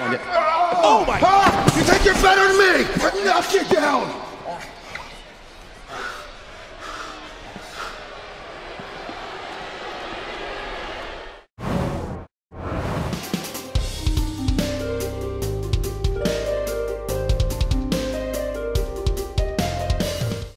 Oh my! Oh! You think you're better than me? Knock you down!